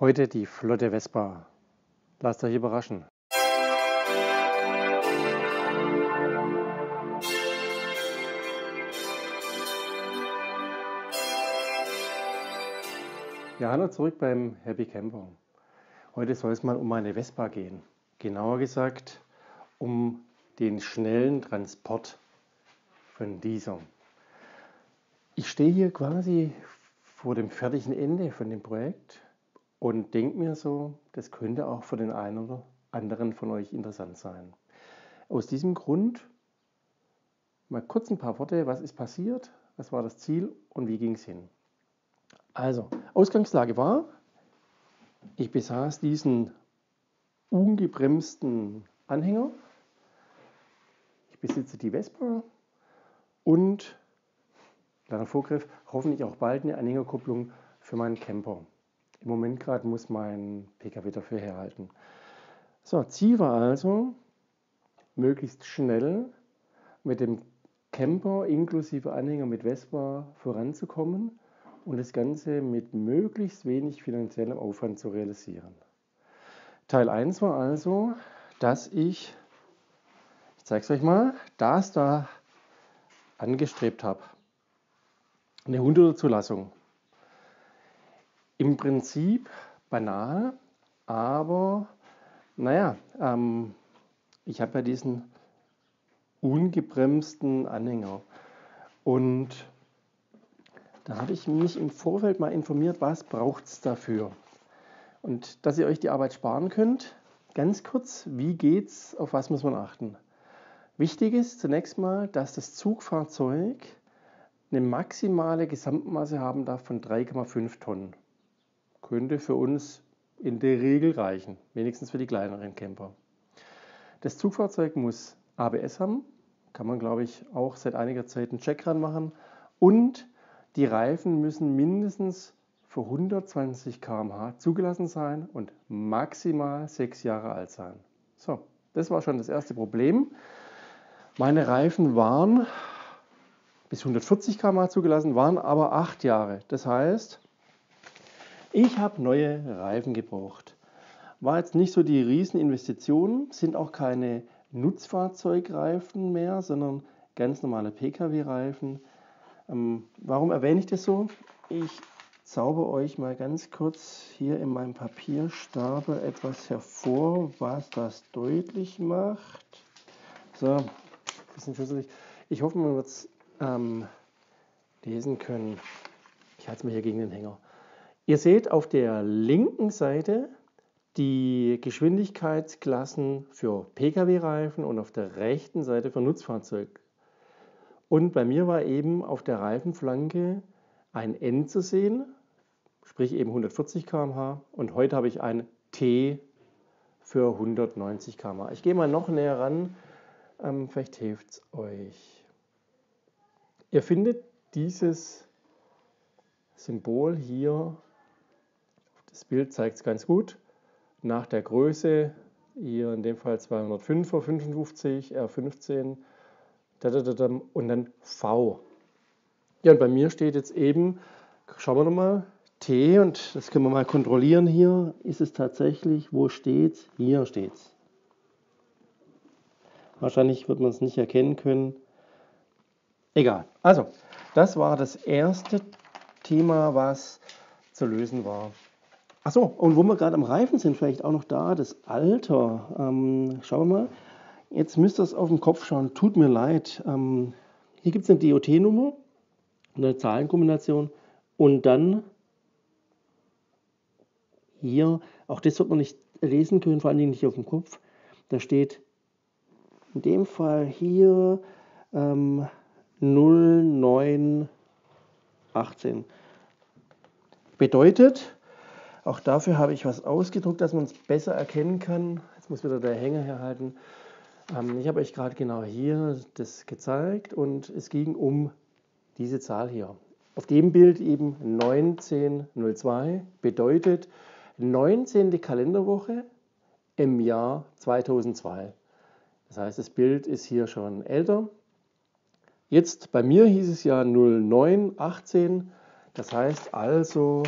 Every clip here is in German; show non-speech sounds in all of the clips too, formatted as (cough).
Heute die flotte Vespa. Lasst euch überraschen. Ja, hallo zurück beim Happy Camper. Heute soll es mal um meine Vespa gehen. Genauer gesagt um den schnellen Transport von dieser. Ich stehe hier quasi vor dem fertigen Ende von dem Projekt und denke mir so, das könnte auch für den einen oder anderen von euch interessant sein. Aus diesem Grund mal kurz ein paar Worte, was ist passiert, was war das Ziel und wie ging es hin. Also, Ausgangslage war, ich besaß diesen ungebremsten Anhänger, ich besitze die Vespa und Kleiner Vorgriff, hoffentlich auch bald eine Anhängerkupplung für meinen Camper. Im Moment gerade muss mein Pkw dafür herhalten. So, Ziel war also, möglichst schnell mit dem Camper inklusive Anhänger mit Vespa voranzukommen und das Ganze mit möglichst wenig finanziellem Aufwand zu realisieren. Teil 1 war also, dass ich, ich zeige es euch mal, das da angestrebt habe eine 100er Zulassung. Im Prinzip banal, aber naja, ähm, ich habe ja diesen ungebremsten Anhänger. Und da habe ich mich im Vorfeld mal informiert, was braucht es dafür. Und dass ihr euch die Arbeit sparen könnt, ganz kurz, wie geht's, auf was muss man achten? Wichtig ist zunächst mal, dass das Zugfahrzeug eine maximale Gesamtmasse haben darf von 3,5 Tonnen. Könnte für uns in der Regel reichen, wenigstens für die kleineren Camper. Das Zugfahrzeug muss ABS haben, kann man glaube ich auch seit einiger Zeit einen Check ran machen. Und die Reifen müssen mindestens für 120 km/h zugelassen sein und maximal sechs Jahre alt sein. So, das war schon das erste Problem. Meine Reifen waren bis 140 km zugelassen, waren aber acht Jahre. Das heißt, ich habe neue Reifen gebraucht. War jetzt nicht so die Rieseninvestition, sind auch keine Nutzfahrzeugreifen mehr, sondern ganz normale Pkw-Reifen. Ähm, warum erwähne ich das so? Ich zauber euch mal ganz kurz hier in meinem Papierstapel etwas hervor, was das deutlich macht. So, bisschen schüsselig. Ich hoffe, man wird es ähm, lesen können. Ich halte es mal hier gegen den Hänger. Ihr seht auf der linken Seite die Geschwindigkeitsklassen für Pkw-Reifen und auf der rechten Seite für Nutzfahrzeug. Und bei mir war eben auf der Reifenflanke ein N zu sehen, sprich eben 140 km/h. Und heute habe ich ein T für 190 km/h. Ich gehe mal noch näher ran, ähm, vielleicht hilft es euch. Ihr findet dieses Symbol hier, das Bild zeigt es ganz gut, nach der Größe, hier in dem Fall 205er 55, R15 und dann V. Ja, und bei mir steht jetzt eben, schauen wir nochmal, T und das können wir mal kontrollieren hier, ist es tatsächlich, wo steht es? Hier steht es. Wahrscheinlich wird man es nicht erkennen können. Egal. Also, das war das erste Thema, was zu lösen war. Achso, und wo wir gerade am Reifen sind, vielleicht auch noch da, das Alter. Ähm, schauen wir mal. Jetzt müsst ihr es auf den Kopf schauen. Tut mir leid. Ähm, hier gibt es eine DOT-Nummer, eine Zahlenkombination und dann hier, auch das wird man nicht lesen können, vor allen Dingen nicht auf dem Kopf. Da steht in dem Fall hier ähm, 0918. Bedeutet, auch dafür habe ich was ausgedruckt, dass man es besser erkennen kann. Jetzt muss wieder der Hänger herhalten. Ähm, ich habe euch gerade genau hier das gezeigt und es ging um diese Zahl hier. Auf dem Bild eben 1902 bedeutet 19. Kalenderwoche im Jahr 2002. Das heißt, das Bild ist hier schon älter. Jetzt bei mir hieß es ja 0918, das heißt also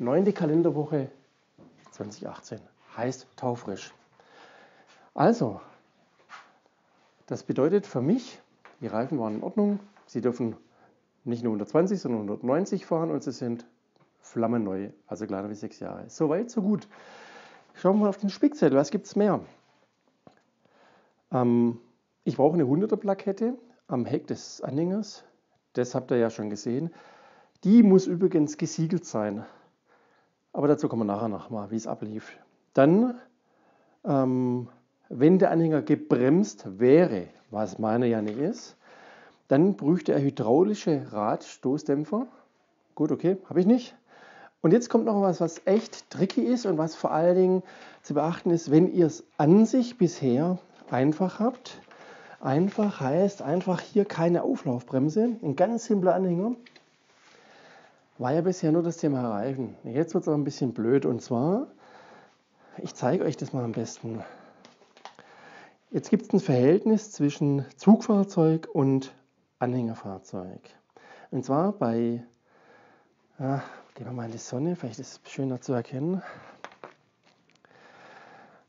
Neunte Kalenderwoche 2018. Heißt taufrisch. Also, das bedeutet für mich, die Reifen waren in Ordnung. Sie dürfen nicht nur 120, sondern 190 fahren und sie sind flammenneu, also kleiner wie sechs Jahre. So weit, so gut. Schauen wir mal auf den Spickzettel. Was gibt es mehr? Ähm, ich brauche eine 100er Plakette am Heck des Anhängers. Das habt ihr ja schon gesehen. Die muss übrigens gesiegelt sein. Aber dazu kommen wir nachher noch mal, wie es ablief. Dann, ähm, wenn der Anhänger gebremst wäre, was meiner ja nicht ist, dann bräuchte er hydraulische Radstoßdämpfer. Gut, okay, habe ich nicht. Und jetzt kommt noch was, was echt tricky ist und was vor allen Dingen zu beachten ist, wenn ihr es an sich bisher einfach habt. Einfach heißt einfach hier keine Auflaufbremse, ein ganz simpler Anhänger. War ja bisher nur das Thema Reifen. Jetzt wird es aber ein bisschen blöd und zwar, ich zeige euch das mal am besten. Jetzt gibt es ein Verhältnis zwischen Zugfahrzeug und Anhängerfahrzeug. Und zwar bei, ja, gehen wir mal in die Sonne, vielleicht ist es schöner zu erkennen.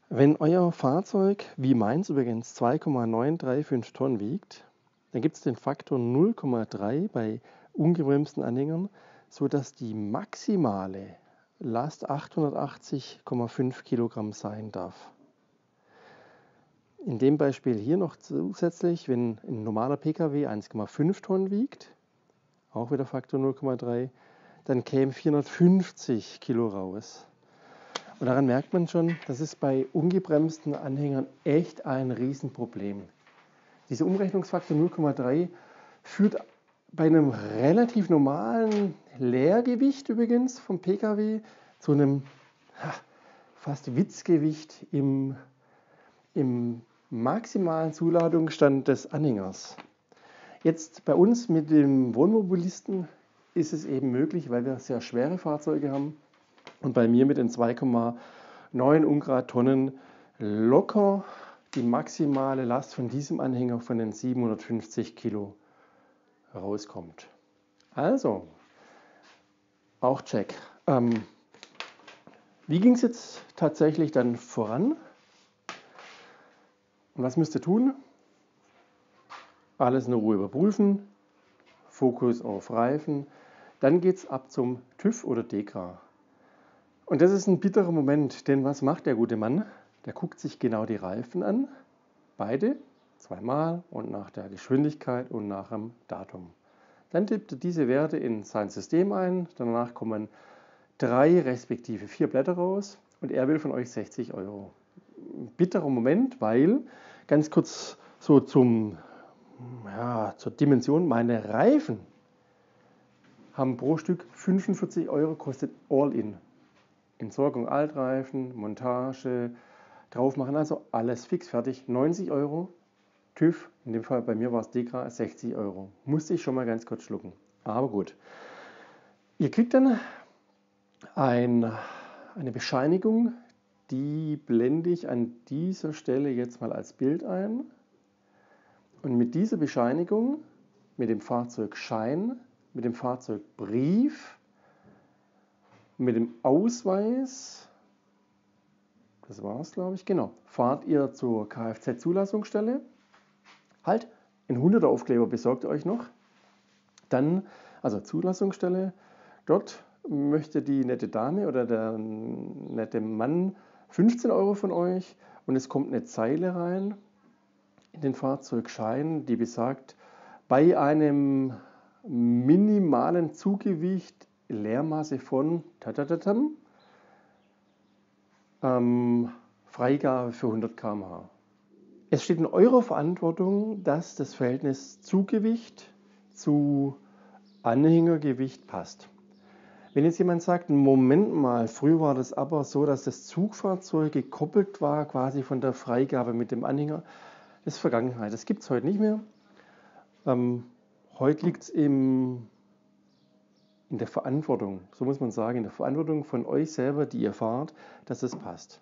Wenn euer Fahrzeug, wie meins übrigens, 2,935 Tonnen wiegt, dann gibt es den Faktor 0,3 bei ungebremsten Anhängern, sodass die maximale Last 880,5 Kilogramm sein darf. In dem Beispiel hier noch zusätzlich, wenn ein normaler Pkw 1,5 Tonnen wiegt, auch wieder Faktor 0,3, dann kämen 450 Kilo raus. Und daran merkt man schon, das ist bei ungebremsten Anhängern echt ein Riesenproblem. Dieser Umrechnungsfaktor 0,3 führt bei einem relativ normalen Leergewicht übrigens vom Pkw zu einem ha, fast Witzgewicht im, im maximalen Zuladungsstand des Anhängers. Jetzt bei uns mit dem Wohnmobilisten ist es eben möglich, weil wir sehr schwere Fahrzeuge haben, und bei mir mit den 2,9 Ungrad Tonnen locker die maximale Last von diesem Anhänger von den 750 Kilo rauskommt. Also, auch check. Ähm, wie ging es jetzt tatsächlich dann voran? Und was müsst ihr tun? Alles in Ruhe überprüfen, Fokus auf Reifen. Dann geht es ab zum TÜV oder DEKRA. Und das ist ein bitterer Moment, denn was macht der gute Mann? Der guckt sich genau die Reifen an, beide, zweimal und nach der Geschwindigkeit und nach dem Datum. Dann tippt er diese Werte in sein System ein, danach kommen drei respektive vier Blätter raus und er will von euch 60 Euro. Bitterer Moment, weil, ganz kurz so zum, ja, zur Dimension, meine Reifen haben pro Stück 45 Euro kostet all in. Entsorgung Altreifen, Montage, draufmachen, also alles fix fertig. 90 Euro. TÜV, in dem Fall bei mir war es Dekra, 60 Euro. Musste ich schon mal ganz kurz schlucken. Aber gut. Ihr kriegt dann ein, eine Bescheinigung, die blende ich an dieser Stelle jetzt mal als Bild ein. Und mit dieser Bescheinigung, mit dem Fahrzeugschein, mit dem Fahrzeugbrief, mit dem Ausweis, das war es, glaube ich, genau, fahrt ihr zur Kfz-Zulassungsstelle. Halt, ein 100er Aufkleber besorgt ihr euch noch. Dann, also Zulassungsstelle, dort möchte die nette Dame oder der nette Mann 15 Euro von euch und es kommt eine Zeile rein in den Fahrzeugschein, die besagt, bei einem minimalen Zugewicht Leermaße von ähm, Freigabe für 100 km/h. Es steht in eurer Verantwortung, dass das Verhältnis Zuggewicht zu Anhängergewicht passt. Wenn jetzt jemand sagt, Moment mal, früher war das aber so, dass das Zugfahrzeug gekoppelt war quasi von der Freigabe mit dem Anhänger, das ist Vergangenheit. Das gibt es heute nicht mehr. Ähm, heute liegt es in der Verantwortung, so muss man sagen, in der Verantwortung von euch selber, die ihr fahrt, dass es passt.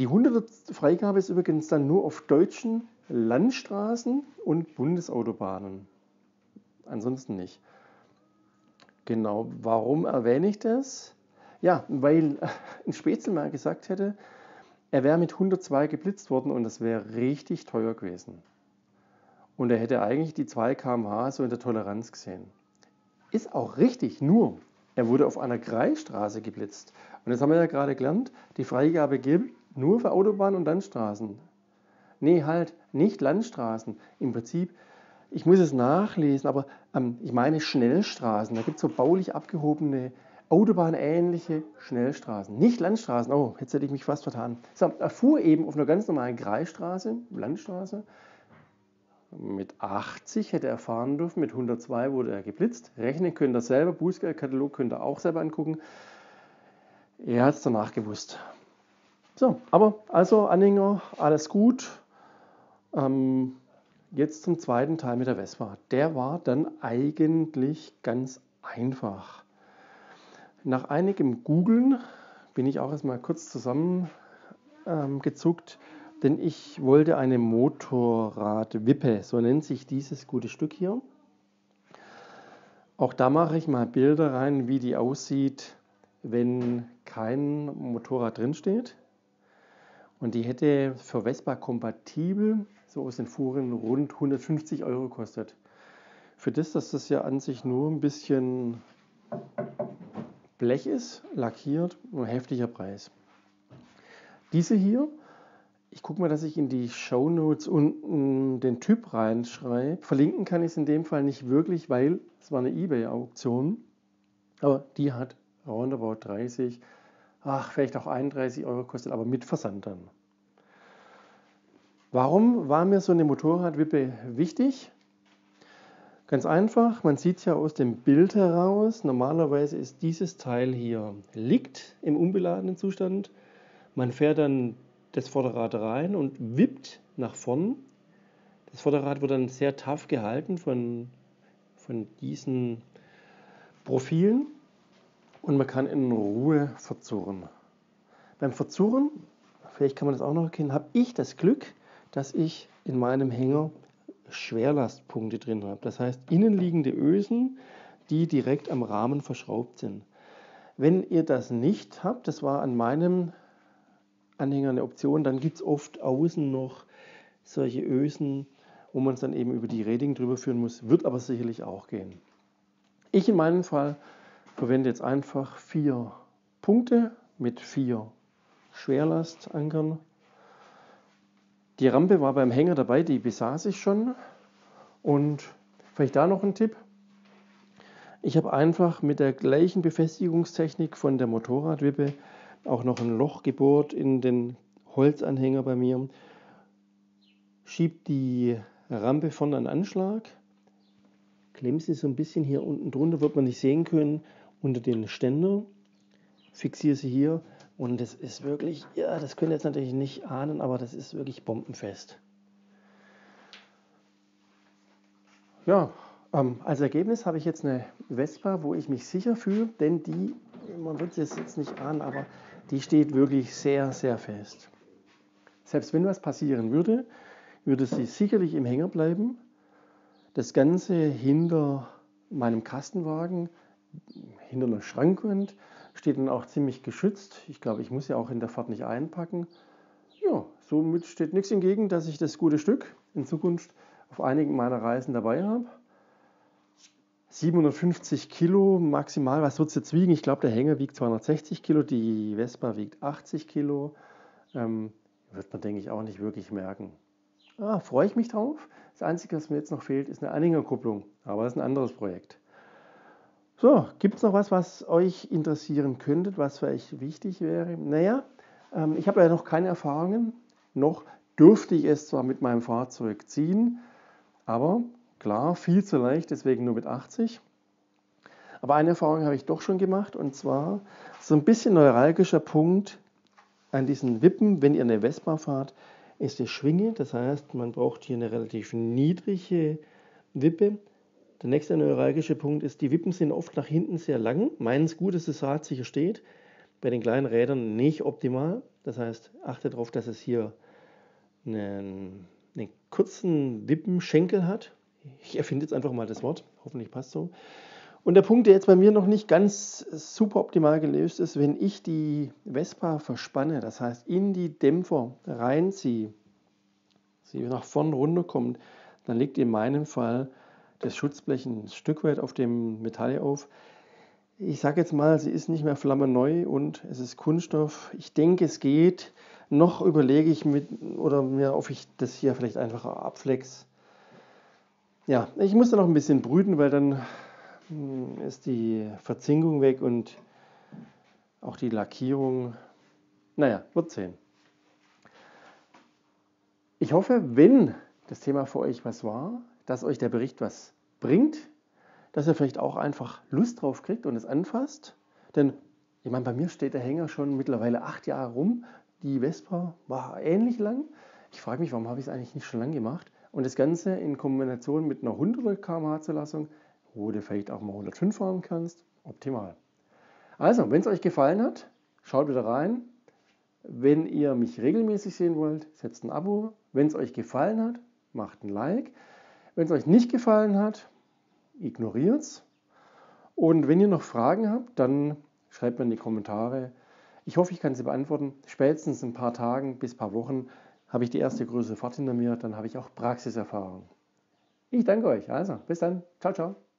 Die 100er Freigabe ist übrigens dann nur auf deutschen Landstraßen und Bundesautobahnen. Ansonsten nicht. Genau, warum erwähne ich das? Ja, weil (laughs) ein Spätzle mal gesagt hätte, er wäre mit 102 geblitzt worden und das wäre richtig teuer gewesen. Und er hätte eigentlich die 2 km/h so in der Toleranz gesehen. Ist auch richtig, nur er wurde auf einer Kreisstraße geblitzt. Und das haben wir ja gerade gelernt, die Freigabe gilt nur für Autobahnen und Landstraßen. Nee, halt, nicht Landstraßen. Im Prinzip, ich muss es nachlesen, aber ähm, ich meine Schnellstraßen. Da gibt es so baulich abgehobene, Autobahnähnliche Schnellstraßen. Nicht Landstraßen. Oh, jetzt hätte ich mich fast vertan. So, er fuhr eben auf einer ganz normalen Kreisstraße, Landstraße. Mit 80 hätte er fahren dürfen, mit 102 wurde er geblitzt. Rechnen könnt ihr selber, Bußgeldkatalog könnt ihr auch selber angucken. Er hat es danach gewusst. So, aber also Anhänger, alles gut. Ähm, jetzt zum zweiten Teil mit der Vespa. Der war dann eigentlich ganz einfach. Nach einigem Googlen bin ich auch erstmal kurz zusammengezuckt, ähm, denn ich wollte eine Motorradwippe, so nennt sich dieses gute Stück hier. Auch da mache ich mal Bilder rein, wie die aussieht, wenn kein Motorrad drinsteht. Und die hätte für Vespa kompatibel, so aus den Fuhren, rund 150 Euro kostet. Für das, dass das ja an sich nur ein bisschen Blech ist, lackiert, ein heftiger Preis. Diese hier, ich gucke mal, dass ich in die Show Notes unten den Typ reinschreibe. Verlinken kann ich es in dem Fall nicht wirklich, weil es war eine Ebay-Auktion. Aber die hat roundabout 30, ach, vielleicht auch 31 Euro kostet, aber mit Versand dann. Warum war mir so eine Motorradwippe wichtig? Ganz einfach, man sieht es ja aus dem Bild heraus. Normalerweise ist dieses Teil hier liegt im unbeladenen Zustand. Man fährt dann das Vorderrad rein und wippt nach vorn. Das Vorderrad wird dann sehr tough gehalten von, von diesen Profilen und man kann in Ruhe verzurren. Beim Verzurren, vielleicht kann man das auch noch erkennen, habe ich das Glück, dass ich in meinem Hänger Schwerlastpunkte drin habe. Das heißt innenliegende Ösen, die direkt am Rahmen verschraubt sind. Wenn ihr das nicht habt, das war an meinem Anhänger eine Option, dann gibt es oft außen noch solche Ösen, wo man es dann eben über die Reding drüber führen muss, wird aber sicherlich auch gehen. Ich in meinem Fall verwende jetzt einfach vier Punkte mit vier Schwerlastankern die Rampe war beim Hänger dabei, die besaß ich schon. Und vielleicht da noch ein Tipp. Ich habe einfach mit der gleichen Befestigungstechnik von der Motorradwippe auch noch ein Loch gebohrt in den Holzanhänger bei mir. Schieb die Rampe vorne an Anschlag, klemm sie so ein bisschen hier unten drunter, wird man nicht sehen können, unter den Ständer. Fixiere sie hier und das ist wirklich, ja, das könnt ihr jetzt natürlich nicht ahnen, aber das ist wirklich bombenfest. Ja, ähm, als Ergebnis habe ich jetzt eine Vespa, wo ich mich sicher fühle, denn die, man wird es jetzt nicht ahnen, aber die steht wirklich sehr, sehr fest. Selbst wenn was passieren würde, würde sie sicherlich im Hänger bleiben. Das Ganze hinter meinem Kastenwagen, hinter einer Schrankwand, steht dann auch ziemlich geschützt. Ich glaube, ich muss ja auch in der Fahrt nicht einpacken. Ja, somit steht nichts entgegen, dass ich das gute Stück in Zukunft auf einigen meiner Reisen dabei habe. 750 Kilo maximal, was wird es jetzt wiegen? Ich glaube, der Hänger wiegt 260 Kilo, die Vespa wiegt 80 Kilo. Ähm, wird man, denke ich, auch nicht wirklich merken. Ah, freue ich mich drauf. Das Einzige, was mir jetzt noch fehlt, ist eine Anhängerkupplung. Aber das ist ein anderes Projekt. So, gibt es noch was, was euch interessieren könnte, was euch wichtig wäre? Naja, ähm, ich habe ja noch keine Erfahrungen. Noch dürfte ich es zwar mit meinem Fahrzeug ziehen, aber klar, viel zu leicht, deswegen nur mit 80. Aber eine Erfahrung habe ich doch schon gemacht und zwar so ein bisschen neuralgischer Punkt an diesen Wippen, wenn ihr eine Vespa fahrt, ist die Schwinge. Das heißt, man braucht hier eine relativ niedrige Wippe der nächste neuralgische Punkt ist, die Wippen sind oft nach hinten sehr lang. Meins gut, dass das Rad sicher steht. Bei den kleinen Rädern nicht optimal. Das heißt, achte darauf, dass es hier einen, einen kurzen Wippenschenkel hat. Ich erfinde jetzt einfach mal das Wort. Hoffentlich passt so. Und der Punkt, der jetzt bei mir noch nicht ganz super optimal gelöst ist, wenn ich die Vespa verspanne, das heißt in die Dämpfer reinziehe, sie nach vorn runterkommt, dann liegt in meinem Fall das Schutzblech ein Stück weit auf dem Metall auf. Ich sage jetzt mal, sie ist nicht mehr flammerneu und es ist Kunststoff. Ich denke, es geht. Noch überlege ich mit oder mir, ob ich das hier vielleicht einfach abflex. Ja, ich muss da noch ein bisschen brüten, weil dann hm, ist die Verzinkung weg und auch die Lackierung. Naja, wird sehen. Ich hoffe, wenn das Thema für euch was war, dass euch der Bericht was bringt, dass ihr vielleicht auch einfach Lust drauf kriegt und es anfasst. Denn ich meine, bei mir steht der Hänger schon mittlerweile acht Jahre rum. Die Vespa war ähnlich lang. Ich frage mich, warum habe ich es eigentlich nicht schon lange gemacht? Und das Ganze in Kombination mit einer 100 km/h Zulassung wo du vielleicht auch mal 105 fahren kannst. Optimal. Also, wenn es euch gefallen hat, schaut wieder rein. Wenn ihr mich regelmäßig sehen wollt, setzt ein Abo. Wenn es euch gefallen hat, macht ein Like. Wenn es euch nicht gefallen hat, ignoriert es. Und wenn ihr noch Fragen habt, dann schreibt mir in die Kommentare. Ich hoffe, ich kann sie beantworten. Spätestens in ein paar Tagen bis ein paar Wochen habe ich die erste größere Fahrt hinter mir. Dann habe ich auch Praxiserfahrung. Ich danke euch. Also, bis dann. Ciao, ciao.